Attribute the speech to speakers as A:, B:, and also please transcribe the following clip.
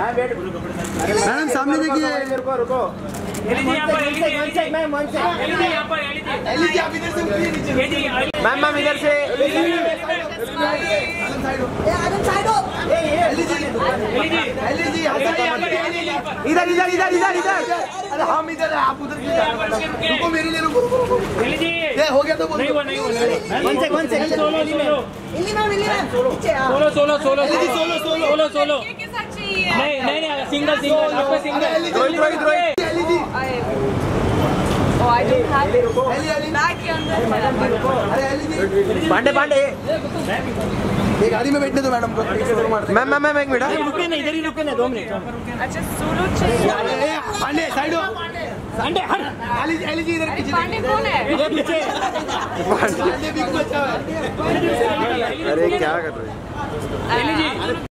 A: Madam सामने देखिए।
B: रुको रुको
C: एलजी यहाँ पर LG
B: one sec ma'am ma'am ma'am इधर से। इधर इधर। इधर इधर इधर
A: अरे हम इधर आप उधर रुको मेरे लिए रुको रुको, रुको। हो गया तो बोलो
B: one one sec
C: solo solo. Solo solo solo solo. Solo
D: के साथ चाहिए
C: नहीं नहीं नहीं सिंगल सिंगल आपको single
B: Rohit Rohit Rohit
A: LG
D: oh I don't have
A: Eli एली
D: बैग के अंदर है
A: अरे एलजी
B: पांडे पांडे।
A: ये गाड़ी में बैठने दो मैडम को।
B: मैम मैम मैम एक मिनट
C: रुके नहीं इधर ही रुके ना दो मिनट।
D: अच्छा सोलो चाहिए
A: पांडे साइड हो।
C: अंडे हट।
A: एली एलजी इधर पीछे
D: पांडे कौन है?
C: ये पीछे।
A: पांडे बिग बच्चा है।
B: अरे क्या कर रहे हैं?
C: एलजी